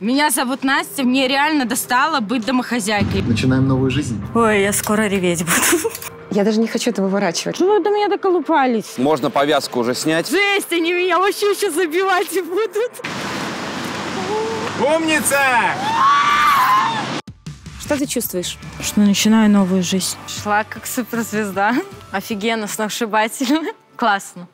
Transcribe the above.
Меня зовут Настя, мне реально достало быть домохозяйкой. Начинаем новую жизнь. Ой, я скоро реветь буду. Я даже не хочу это выворачивать. Что вы до меня доколупались? Можно повязку уже снять. Жесть, они меня вообще сейчас забивать и будут. Умница! Что ты чувствуешь? Что начинаю новую жизнь. Шла как суперзвезда. Офигенно, сногсшибательно. Классно.